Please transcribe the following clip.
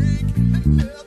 come